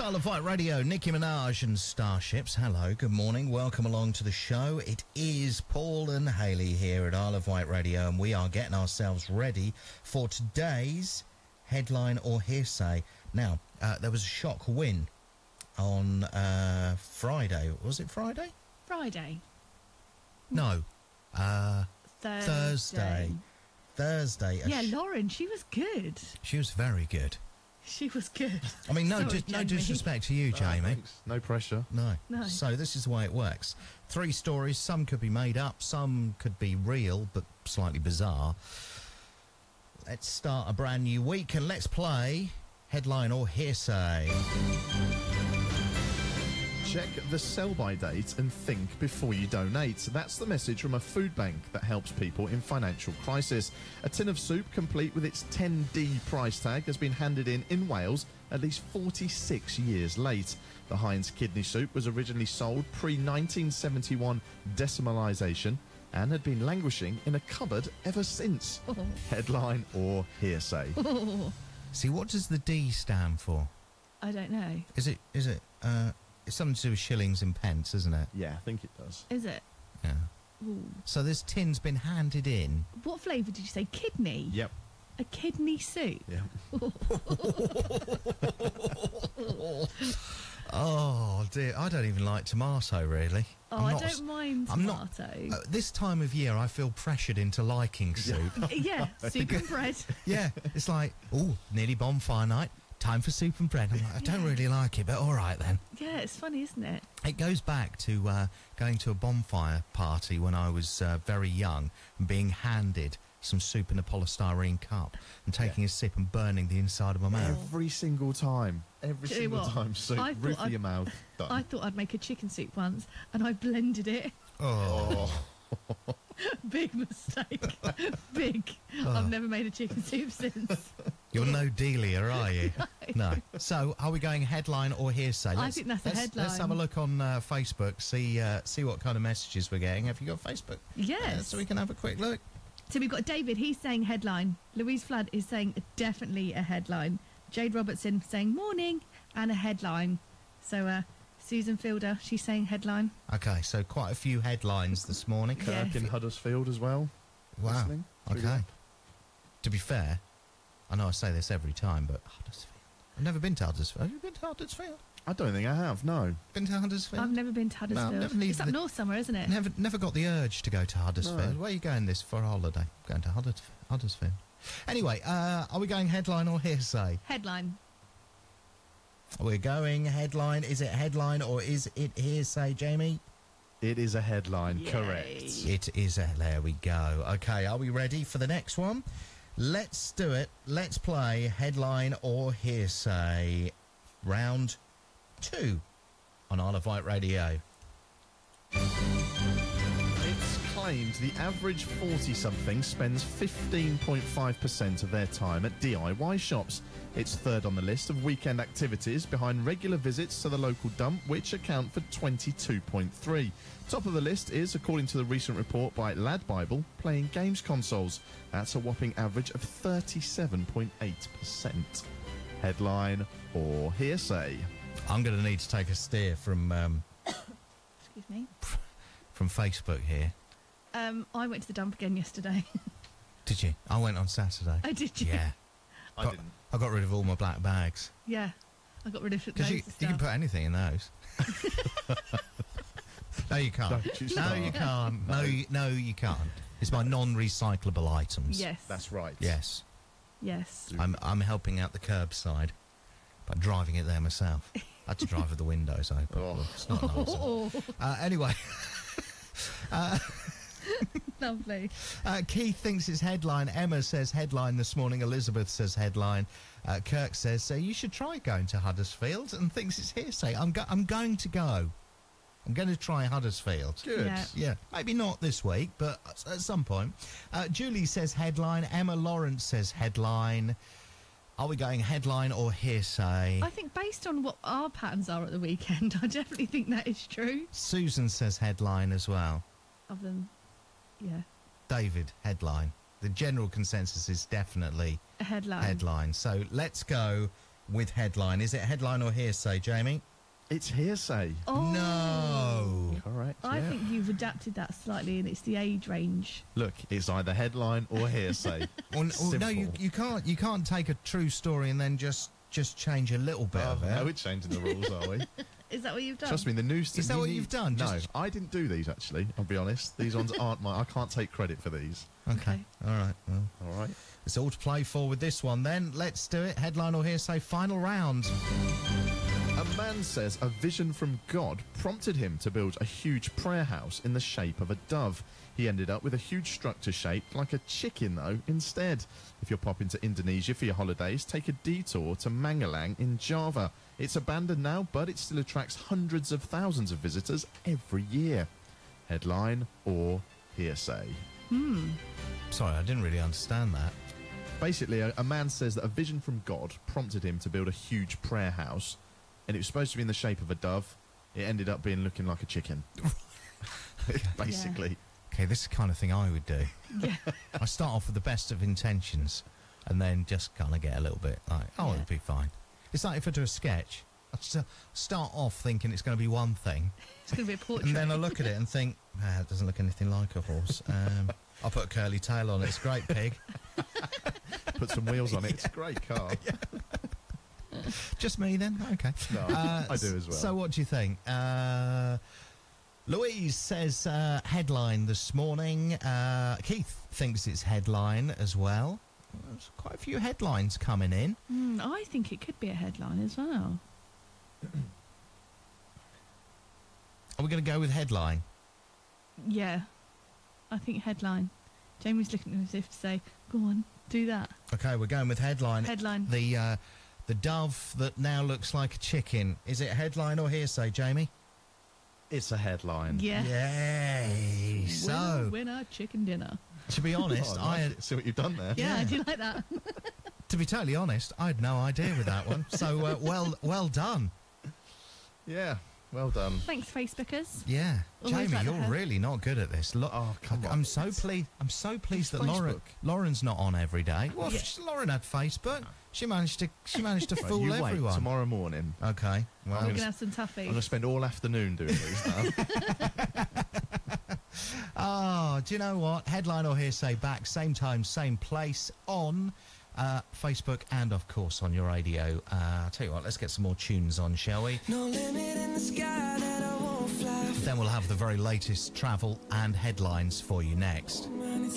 Isle of Wight Radio, Nicki Minaj and Starships. Hello, good morning, welcome along to the show. It is Paul and Hayley here at Isle of Wight Radio, and we are getting ourselves ready for today's headline or hearsay. Now, uh, there was a shock win on uh, Friday. Was it Friday? Friday. No, uh, Thursday. Thursday. Thursday. Yeah, sh- Lauren, she was good. she was very good. She was good. I mean, no, Sorry, dis- no disrespect to you, Jamie. Thanks. No pressure. No. No. So this is the way it works. Three stories, some could be made up, some could be real, but slightly bizarre. Let's start a brand new week and let's play headline or hearsay. Check the sell by date and think before you donate. That's the message from a food bank that helps people in financial crisis. A tin of soup, complete with its 10D price tag, has been handed in in Wales at least 46 years late. The Heinz kidney soup was originally sold pre 1971 decimalisation and had been languishing in a cupboard ever since. Headline or hearsay? See, what does the D stand for? I don't know. Is it, is it, uh, it's something to do with shillings and pence, isn't it? yeah, I think it does. Is it? Yeah. Ooh. So this tin's been handed in. What flavour did you say? Kidney? Yep. A kidney soup? Yeah. Oh dear, I don't even like tomato really. Oh, I'm I not- don't mind I'm not- tomato. Uh, this time of year, I feel pressured into liking soup. yeah, soup and bread. Yeah, it's like, oh, nearly bonfire night. Time for soup and bread. I'm like, I don't really like it, but all right then. Yeah, it's funny, isn't it? It goes back to uh, going to a bonfire party when I was uh, very young and being handed some soup in a polystyrene cup and taking a sip and burning the inside of my mouth. Every single time. Every Do single what? time. Soup, I thought roof of I'd- your mouth. Done. I thought I'd make a chicken soup once and I blended it. Oh, oh, Big mistake. Big. Oh. I've never made a chicken soup since. you're no dealer, are you? No. So, are we going headline or hearsay? I think that's a let's, Let's have a look on uh, Facebook, see uh, see what kind of messages we're getting. Have you got Facebook? Yes. Uh, so we can have a quick look. So we've got David, he's saying headline. Louise Flood is saying definitely a headline. Jade Robertson saying morning and a headline. So uh, Susan Fielder, she's saying headline. Okay, so quite a few headlines this morning. Yeah. Kirk in Huddersfield as well. Wow. Listening Okay. To be fair, I know I say this every time, but Huddersfield. I've never been to Huddersfield. Have you been to Huddersfield? I don't think I have, no. Been to Huddersfield? I've never been to I've Huddersfield. never needed it's up the- north somewhere, isn't it? Never, never got the urge to go to Huddersfield. No. Where are you going this for a holiday? Going to Hudders- Huddersfield. Anyway, uh, are we going headline or hearsay? Headline. We're going headline. Is it headline or is it hearsay, Jamie? It is a headline, Yay. correct. It is a. There we go. Okay, are we ready for the next one? Let's do it. Let's play headline or hearsay. Round two on Isle of Wight Radio. It's claimed the average 40 something spends 15.5% of their time at DIY shops. It's third on the list of weekend activities behind regular visits to the local dump, which account for 22.3. Top of the list is, according to the recent report by Lad Bible, playing games consoles. That's a whopping average of 37.8%. Headline or hearsay? I'm going to need to take a steer from um, Excuse me. from Facebook here. Um, I went to the dump again yesterday. Did you? I went on Saturday. oh, did you? Yeah, I got, didn't. I got rid of all my black bags Yeah. I got rid of it. because you, you can put anything in those. no, you can't. Don't you no, start. you can't. No, you, no, you can't. It's my non-recyclable items. yes. That's right. Yes. Yes. I'm I'm helping out the curbside by driving it there myself. I had to drive with the windows open. Oh. It's not nice. is it? Oh, Uh, anyway, lovely. uh, Keith thinks it's headline. Emma says headline this morning. Elizabeth says headline. Uh, Kirk says so. You should try going to Huddersfield and thinks it's hearsay. I'm go- I'm going to go. I'm going to try Huddersfield. Good. Yeah. Yeah, maybe not this week, but at at some point. Uh, Julie says headline. Emma Lawrence says headline. Are we going headline or hearsay? I think based on what our patterns are at the weekend, I definitely think that is true. Susan says headline as well. Of them, yeah, David, headline. The general consensus is definitely a headline. headline. So let's go with headline. Is it headline or hearsay, Jamie? It's hearsay. Oh. No. Correct. I yeah. think you've adapted that slightly, and it's the age range. Look, it's either headline or hearsay. Well, n- well, no, you, you can't. You can't take a true story and then just just change a little bit Oh, of it. no, we're changing the rules, are we? Is that what you've done? Trust me, the news. Is that you what need- you've done? No, Just- I didn't do these actually. I'll be honest. These ones aren't my. I can't take credit for these. okay. Okay. All right. Well, All right. it's all to play for with this one. Then let's do it. Headline or hearsay. Final round. A man says a vision from God prompted him to build a huge prayer house in the shape of a dove. He ended up with a huge structure shaped like a chicken, though, instead. If you're popping to Indonesia for your holidays, take a detour to Magelang in Java. It's abandoned now, but it still attracts hundreds of thousands of visitors every year. Headline or hearsay? Hmm. Sorry, I didn't really understand that. Basically, a, a man says that a vision from God prompted him to build a huge prayer house, and it was supposed to be in the shape of a dove. It ended up being looking like a chicken. Basically, Okay, this is the kind of thing I would do. Yeah. I start off with the best of intentions, and then just kind of get a little bit like, oh, Yeah. it'll be fine. It's like if I do a sketch, I st- start off thinking it's going to be one thing, It's going to be a portrait. and then I look at it and think, ah, it doesn't look anything like a horse. Um, I'll put a curly tail on it. It's a great pig. put some wheels on it. It's a great car. Just me then? Okay. No, Uh, I do as well. So what do you think? Uh, Louise says uh, headline this morning. Uh, Keith thinks it's headline as well. There's quite a few headlines coming in. Mm, I think it could be a headline as well. Are we going to go with headline? Yeah. I think headline. Jamie's looking at me as if to say, go on, do that. Okay, we're going with headline. Headline. The uh, the dove that now looks like a chicken. Is it headline or hearsay, Jamie? it's a headline. Yeah. Yay! Winner, So, winner, chicken dinner. to be honest, Oh, I like had, it. see what you've done there. Yeah, Yeah. I do like that. to be totally honest, I had no idea with that one. So uh, well, well done. Yeah, well done. Thanks, Facebookers. Yeah, Always Jamie, like you're really not good at this. Lo- Oh, come on. I'm so pleased. I'm so pleased that Lauren, Lauren's not on every day. Well, Yeah. if Lauren had Facebook. She managed to. She managed to fool you wait everyone. tomorrow morning. Okay. Well, We're gonna going to have some taffy. I'm going to spend all afternoon doing these now. Oh, do you know what? Headline or hearsay back, same time, same place on uh, Facebook and, of course, on your radio. Uh, I'll tell you what, let's get some more tunes on, shall we? No limit in the sky that I won't fly. Then we'll have the very latest travel and headlines for you next. Many